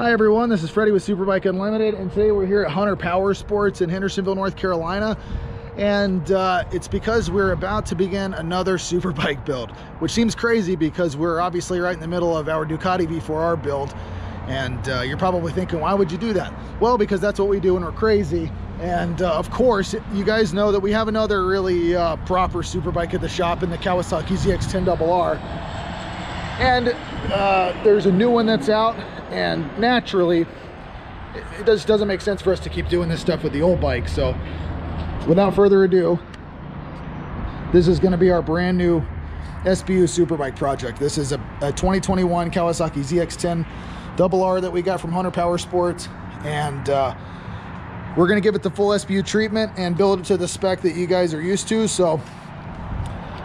Hi everyone, this is Freddie with Superbike Unlimited and today we're here at Hunter Power Sports in Hendersonville, North Carolina. And uh, it's because we're about to begin another Superbike build which seems crazy because we're obviously right in the middle of our Ducati V4R build. And uh, you're probably thinking why would you do that? Well because that's what we do when we're crazy. And uh, of course you guys know that we have another really uh, proper Superbike at the shop in the Kawasaki ZX-10RR and uh, there's a new one that's out and naturally it just doesn't make sense for us to keep doing this stuff with the old bike so without further ado this is going to be our brand new SBU Superbike project. This is a, a 2021 Kawasaki ZX10 double R that we got from Hunter Power Sports and uh, we're going to give it the full SBU treatment and build it to the spec that you guys are used to so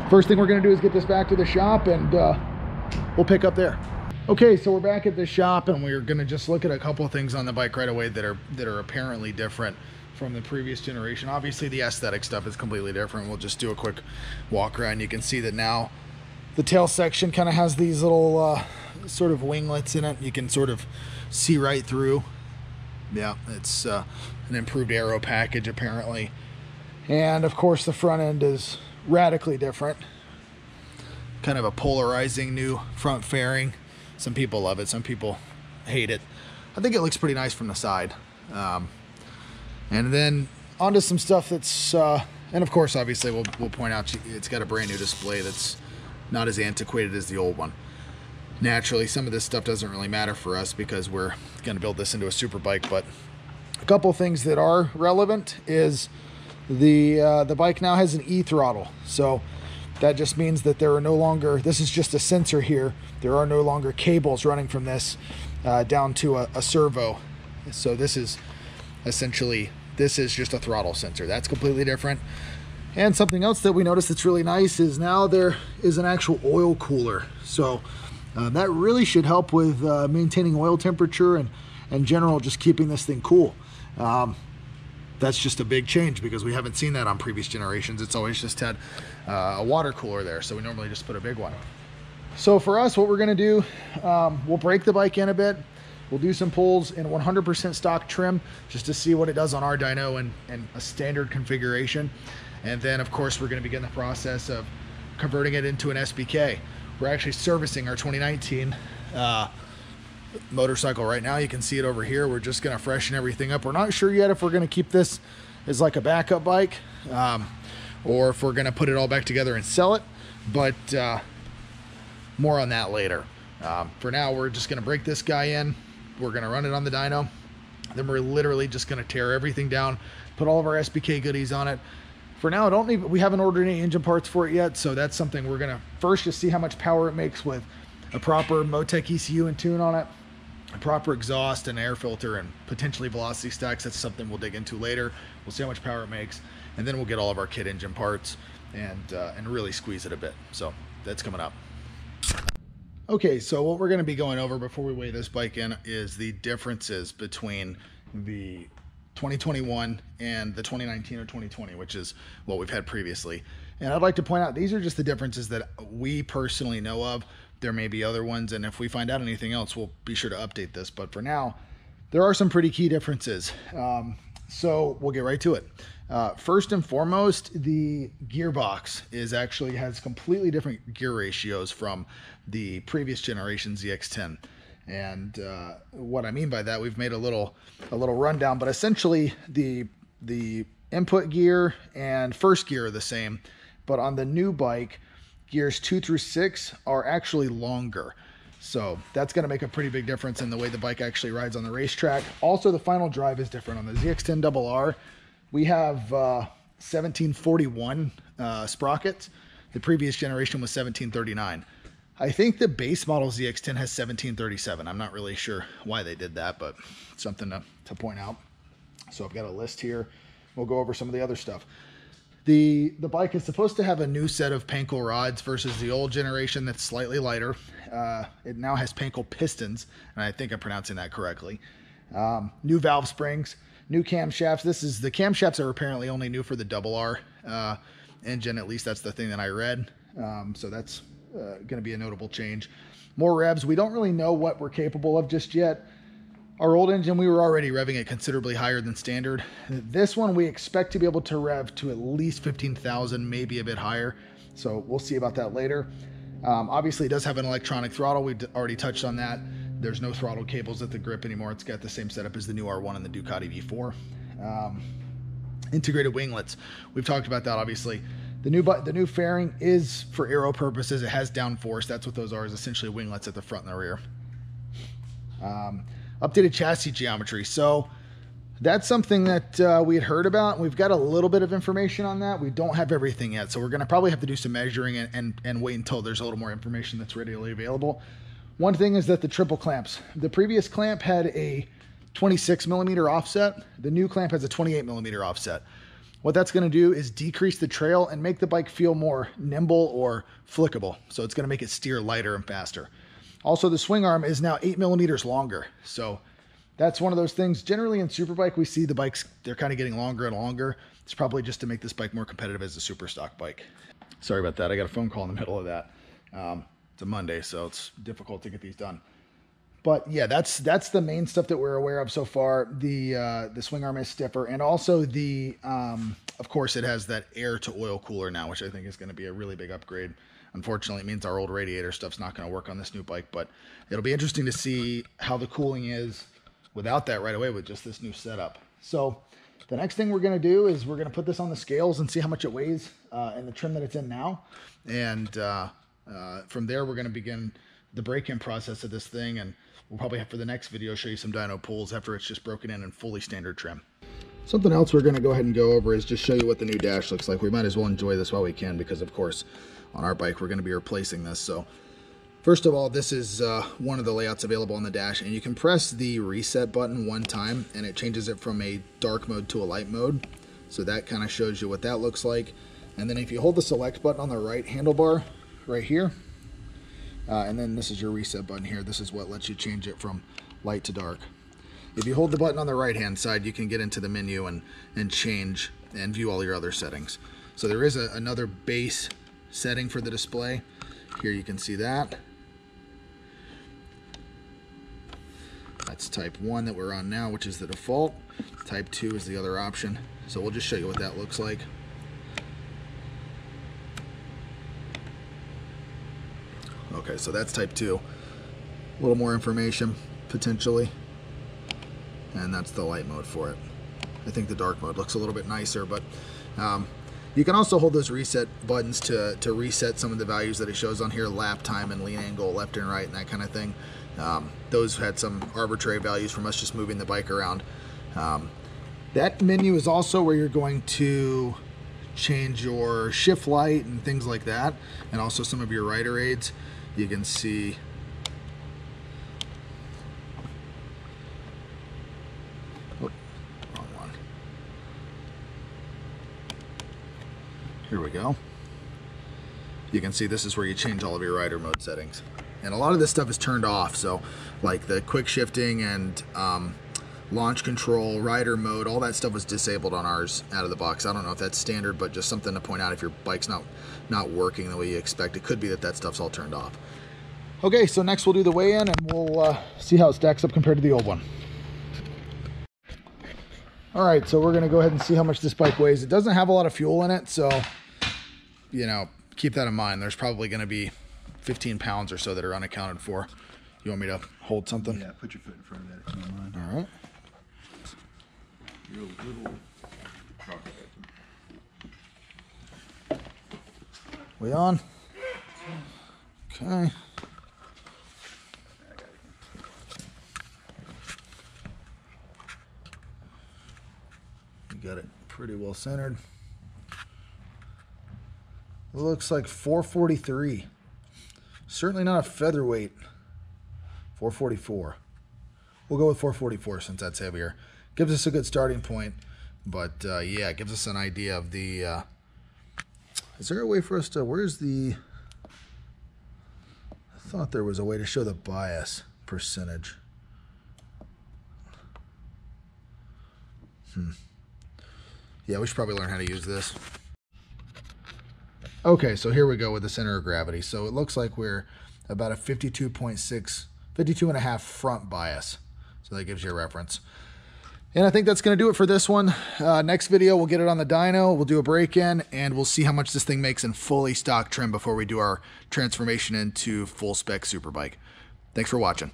first thing we're going to do is get this back to the shop and uh, we'll pick up there Okay, so we're back at the shop and we're gonna just look at a couple of things on the bike right away that are that are apparently different from the previous generation. Obviously the aesthetic stuff is completely different. We'll just do a quick walk around. You can see that now the tail section kind of has these little uh, sort of winglets in it. You can sort of see right through. Yeah, it's uh, an improved aero package apparently. And of course the front end is radically different. Kind of a polarizing new front fairing some people love it, some people hate it. I think it looks pretty nice from the side. Um, and then onto some stuff that's, uh, and of course, obviously, we'll, we'll point out it's got a brand new display that's not as antiquated as the old one. Naturally, some of this stuff doesn't really matter for us because we're going to build this into a super bike, but a couple things that are relevant is the uh, the bike now has an e-throttle. So that just means that there are no longer, this is just a sensor here. There are no longer cables running from this uh, down to a, a servo. So this is essentially, this is just a throttle sensor. That's completely different. And something else that we noticed that's really nice is now there is an actual oil cooler. So uh, that really should help with uh, maintaining oil temperature and in general just keeping this thing cool. Um, that's just a big change because we haven't seen that on previous generations. It's always just had uh, a water cooler there. So we normally just put a big one. So for us, what we're gonna do, um, we'll break the bike in a bit. We'll do some pulls in 100% stock trim just to see what it does on our dyno and, and a standard configuration. And then of course, we're gonna begin the process of converting it into an SBK. We're actually servicing our 2019 uh, motorcycle right now. You can see it over here. We're just gonna freshen everything up. We're not sure yet if we're gonna keep this as like a backup bike um, or if we're gonna put it all back together and sell it, but uh, more on that later. Um, for now, we're just gonna break this guy in. We're gonna run it on the dyno. Then we're literally just gonna tear everything down, put all of our SBK goodies on it. For now, I don't need, we haven't ordered any engine parts for it yet, so that's something we're gonna first just see how much power it makes with a proper Motec ECU and tune on it proper exhaust and air filter and potentially velocity stacks. That's something we'll dig into later. We'll see how much power it makes, and then we'll get all of our kit engine parts and uh, and really squeeze it a bit. So that's coming up. Okay, so what we're going to be going over before we weigh this bike in is the differences between the 2021 and the 2019 or 2020, which is what we've had previously. And I'd like to point out these are just the differences that we personally know of there may be other ones, and if we find out anything else, we'll be sure to update this. But for now, there are some pretty key differences. Um, so we'll get right to it. Uh, first and foremost, the gearbox is actually has completely different gear ratios from the previous generation ZX10. And uh, what I mean by that, we've made a little a little rundown, but essentially the the input gear and first gear are the same, but on the new bike, gears two through six are actually longer. So that's going to make a pretty big difference in the way the bike actually rides on the racetrack. Also, the final drive is different. On the ZX10RR, we have uh, 1741 uh, sprockets. The previous generation was 1739. I think the base model ZX10 has 1737. I'm not really sure why they did that, but something to, to point out. So I've got a list here. We'll go over some of the other stuff. The the bike is supposed to have a new set of Pankl rods versus the old generation that's slightly lighter. Uh, it now has Pankl pistons, and I think I'm pronouncing that correctly. Um, new valve springs, new camshafts. This is the camshafts are apparently only new for the double R uh, engine. At least that's the thing that I read. Um, so that's uh, going to be a notable change. More revs. We don't really know what we're capable of just yet. Our old engine, we were already revving it considerably higher than standard. This one, we expect to be able to rev to at least 15,000, maybe a bit higher. So we'll see about that later. Um, obviously, it does have an electronic throttle. We already touched on that. There's no throttle cables at the grip anymore. It's got the same setup as the new R1 and the Ducati V4. Um, integrated winglets. We've talked about that, obviously. The new the new fairing is for aero purposes. It has downforce. That's what those are, is essentially winglets at the front and the rear. Um, updated chassis geometry. So that's something that uh, we had heard about. We've got a little bit of information on that. We don't have everything yet, so we're going to probably have to do some measuring and, and, and wait until there's a little more information that's readily available. One thing is that the triple clamps. The previous clamp had a 26 millimeter offset. The new clamp has a 28 millimeter offset. What that's going to do is decrease the trail and make the bike feel more nimble or flickable. So it's going to make it steer lighter and faster. Also, the swing arm is now eight millimeters longer. So that's one of those things. Generally in Superbike, we see the bikes, they're kind of getting longer and longer. It's probably just to make this bike more competitive as a super stock bike. Sorry about that. I got a phone call in the middle of that. Um, it's a Monday, so it's difficult to get these done. But yeah, that's that's the main stuff that we're aware of so far. The uh, the swing arm is stiffer, and also the um, of course it has that air to oil cooler now, which I think is going to be a really big upgrade. Unfortunately, it means our old radiator stuff's not going to work on this new bike, but it'll be interesting to see how the cooling is without that right away with just this new setup. So the next thing we're going to do is we're going to put this on the scales and see how much it weighs uh, in the trim that it's in now. And uh, uh, from there, we're going to begin the break-in process of this thing. And we'll probably have for the next video show you some dyno pulls after it's just broken in and fully standard trim. Something else we're going to go ahead and go over is just show you what the new dash looks like. We might as well enjoy this while we can because, of course, on our bike, we're going to be replacing this. So first of all, this is uh, one of the layouts available on the dash, and you can press the reset button one time, and it changes it from a dark mode to a light mode. So that kind of shows you what that looks like. And then if you hold the select button on the right handlebar right here, uh, and then this is your reset button here. This is what lets you change it from light to dark. If you hold the button on the right hand side, you can get into the menu and, and change and view all your other settings. So there is a, another base setting for the display. Here you can see that. That's type 1 that we're on now, which is the default. Type 2 is the other option. So we'll just show you what that looks like. Okay, so that's type 2. A little more information, potentially. And that's the light mode for it. I think the dark mode looks a little bit nicer, but um, you can also hold those reset buttons to, to reset some of the values that it shows on here, lap time and lean angle, left and right, and that kind of thing. Um, those had some arbitrary values from us just moving the bike around. Um, that menu is also where you're going to change your shift light and things like that, and also some of your rider aids. You can see Here we go. You can see this is where you change all of your rider mode settings. And a lot of this stuff is turned off. So like the quick shifting and um, launch control, rider mode, all that stuff was disabled on ours out of the box. I don't know if that's standard, but just something to point out if your bike's not, not working the way you expect. It could be that that stuff's all turned off. Okay, so next we'll do the weigh-in and we'll uh, see how it stacks up compared to the old one. All right, so we're gonna go ahead and see how much this bike weighs. It doesn't have a lot of fuel in it, so, you know, keep that in mind. There's probably gonna be 15 pounds or so that are unaccounted for. You want me to hold something? Yeah, put your foot in front of that if you don't mind. All right. You're a little We on? Okay. Got it pretty well centered. Looks like 443. Certainly not a featherweight. 444. We'll go with 444 since that's heavier. Gives us a good starting point, but uh, yeah, gives us an idea of the. Uh, is there a way for us to? Where's the? I thought there was a way to show the bias percentage. Hmm. Yeah, we should probably learn how to use this. Okay, so here we go with the center of gravity. So it looks like we're about a 52.6, 52 and a half front bias. So that gives you a reference. And I think that's going to do it for this one. Uh, next video, we'll get it on the dyno. We'll do a break-in, and we'll see how much this thing makes in fully stock trim before we do our transformation into full-spec Superbike. Thanks for watching.